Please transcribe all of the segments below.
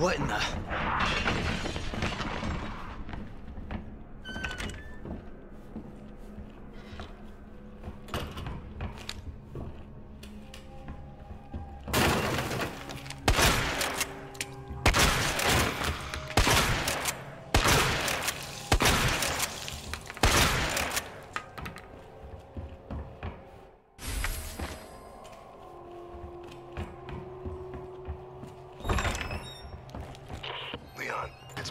What in the...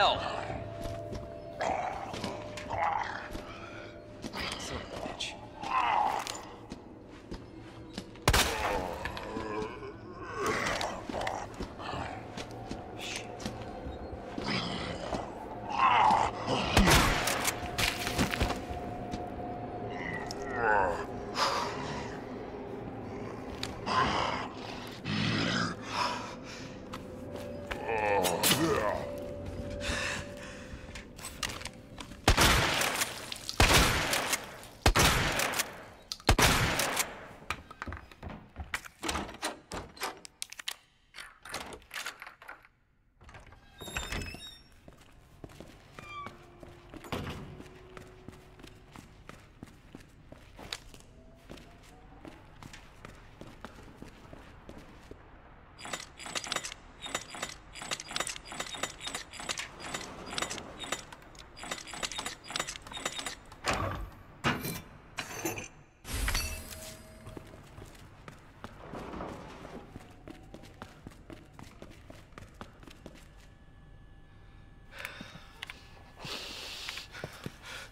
hell? Son.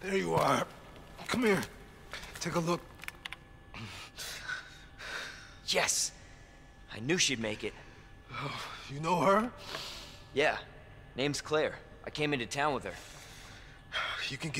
There you are. Come here. Take a look. Yes! I knew she'd make it. Oh, you know her? Yeah. Name's Claire. I came into town with her. You can get